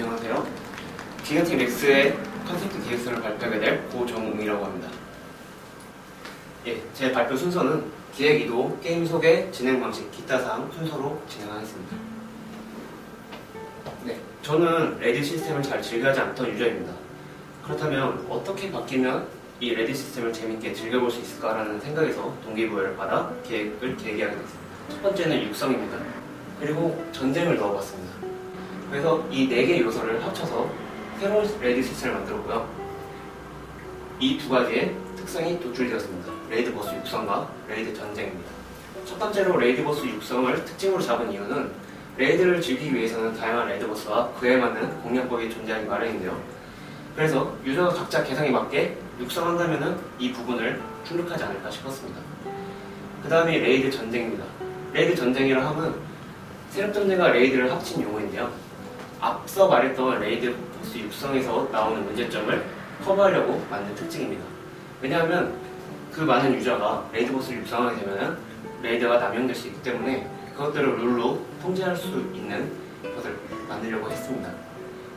안녕하세요. 기간틱 렉스의 컨셉트 기획서를 발표하게 될 고정웅이라고 합니다. 예, 제 발표 순서는 기획 의도, 게임 소개, 진행 방식, 기타 사항 순서로 진행하겠습니다. 네, 저는 레이드 시스템을 잘 즐겨하지 않던 유저입니다. 그렇다면 어떻게 바뀌면 이 레이드 시스템을 재밌게 즐겨볼 수 있을까라는 생각에서 동기부여를 받아 기획을 계기하게 됐습니다. 첫 번째는 육성입니다. 그리고 전쟁을 넣어봤습니다. 그래서 이 네 개 요소를 합쳐서 새로운 레이드 시스템을 만들었고요. 이 두 가지의 특성이 도출되었습니다. 레이드 보스 육성과 레이드 전쟁입니다. 첫 번째로 레이드 보스 육성을 특징으로 잡은 이유는 레이드를 즐기기 위해서는 다양한 레이드 보스와 그에 맞는 공략법이 존재하기 마련인데요. 그래서 유저가 각자 개성에 맞게 육성한다면 이 부분을 충족하지 않을까 싶었습니다. 그 다음이 레이드 전쟁입니다. 레이드 전쟁이라 함은 세력 전쟁과 레이드를 합친 용어인데요. 앞서 말했던 레이드 보스 육성에서 나오는 문제점을 커버하려고 만든 특징입니다. 왜냐하면 그 많은 유저가 레이드 보스를 육성하게 되면 레이드가 남용될 수 있기 때문에 그것들을 룰로 통제할 수 있는 것을 만들려고 했습니다.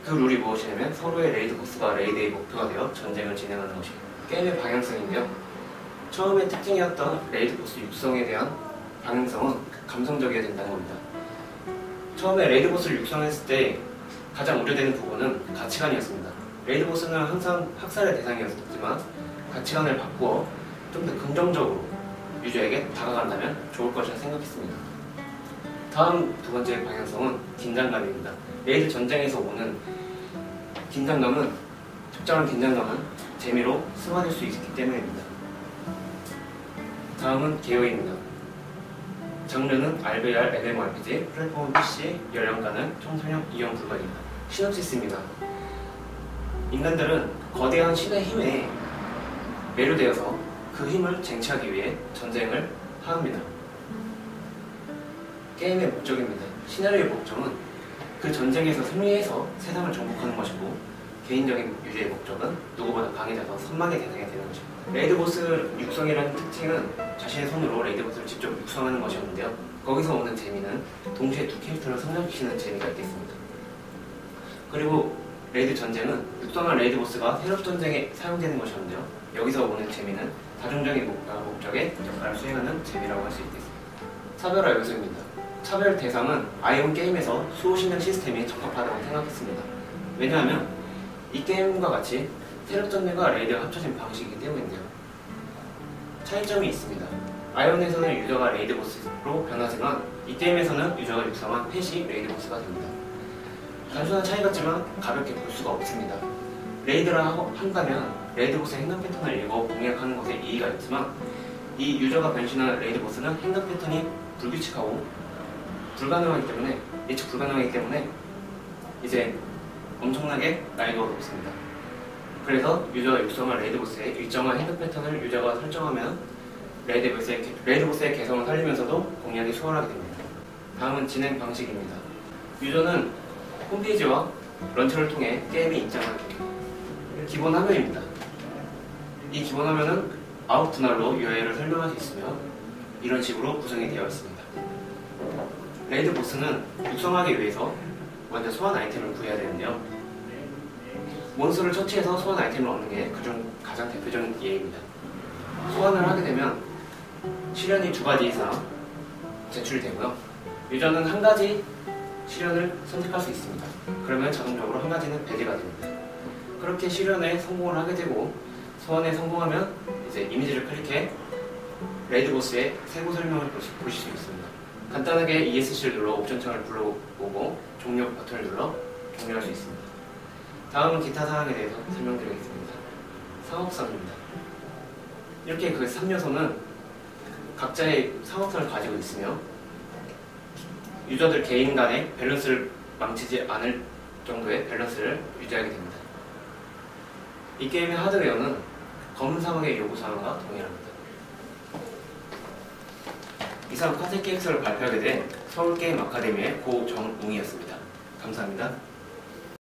그 룰이 무엇이냐면 서로의 레이드 보스가 레이드의 목표가 되어 전쟁을 진행하는 것이 게임의 방향성인데요. 처음에 특징이었던 raid 보스 육성에 대한 방향성은 감성적이어야 된다는 겁니다. 처음에 raid 보스를 육성했을 때 가장 우려되는 부분은 가치관이었습니다. raid 보스는 항상 학살의 대상이었지만 가치관을 바꾸어 좀 더 긍정적으로 유저에게 다가간다면 좋을 것이라 생각했습니다. 다음 두 번째 방향성은 긴장감입니다. raid 전쟁에서 오는 긴장감은 적절한 긴장감은 재미로 승화될 수 있기 때문입니다. 다음은 개요입니다. 장르는 RBR, MMORPG, 플랫폼 PC, 연령가는 청소년 이용 불가입니다. 시놉시스입니다. 인간들은 거대한 신의 힘에 매료되어서 그 힘을 쟁취하기 위해 전쟁을 하합니다. 게임의 목적입니다. 시나리오의 목적은 그 전쟁에서 승리해서 세상을 정복하는 것이고 개인적인 유저의 목적은 누구보다 강해져서 선망의 대상이 되는 것입니다. raid 보스 육성이라는 특징은 자신의 손으로 raid 보스를 직접 육성하는 것이었는데요. 거기서 오는 재미는 동시에 두 캐릭터를 성장시키는 재미가 있겠습니다. 그리고 raid 전쟁은 육성한 raid 보스가 세력 전쟁에 사용되는 것이었는데요. 여기서 오는 재미는 다중적인 목적에 역할을 수행하는 재미라고 할 수 있겠습니다. 차별화 요소입니다. 차별 대상은 아이온 게임에서 수호신장 시스템이 적합하다고 생각했습니다. 왜냐하면 이 게임과 같이 세력 전쟁과 raid가 합쳐진 방식이기 때문인데요. 차이점이 있습니다. 아이온에서는 유저가 raid 보스로 변하지만 이 게임에서는 유저가 육성한 pet이 raid 보스가 됩니다. 단순한 차이 같지만 가볍게 볼 수가 없습니다. raid라 한다면 raid 보스의 행동 패턴을 읽어 공략하는 것에 의의가 있지만 이 유저가 변신한 raid 보스는 행동 패턴이 불규칙하고 불가능하기 때문에 예측 불가능하기 때문에 이제 엄청나게 난이도가 높습니다. 그래서 유저가 육성한 raid 보스의 일정한 행동 패턴을 유저가 설정하면 raid 보스의, raid 보스의 개성을 살리면서도 공략이 수월하게 됩니다. 다음은 진행 방식입니다. 유저는 홈페이지와 launcher를 통해 게임에 됩니다. 기본 화면입니다. 이 기본 화면은 아홉 분할로 UI를 설명할 수 있으며 이런 식으로 구성이 되어 있습니다. raid 보스는 육성하기 위해서 먼저 소환 아이템을 구해야 되는데요. 몬스터를 처치해서 소환 아이템을 얻는 게 그중 가장 대표적인 예입니다. 소환을 하게 되면 시련이 두 가지 이상 제출이 되고요. 유저는 한 가지 시련을 선택할 수 있습니다. 그러면 자동적으로 한 가지는 배제가 됩니다. 그렇게 시련에 성공을 하게 되고 소환에 성공하면 이제 이미지를 클릭해 raid 보스의 세부 설명을 보실 수 있습니다. 간단하게 ESC를 눌러 옵션 창을 불러보고 종료 버튼을 눌러 종료할 수 있습니다. 다음은 기타 사항에 대해서 설명드리겠습니다. 상업성입니다. 이렇게 그 3요소는 각자의 상업성을 가지고 있으며 유저들 개인 간의 밸런스를 망치지 않을 정도의 밸런스를 유지하게 됩니다. 이 게임의 하드웨어는 검은 사막의 요구 사항과 동일합니다. 이상 컨셉 계획서를 발표하게 된 서울게임 아카데미의 고정웅이었습니다. 감사합니다.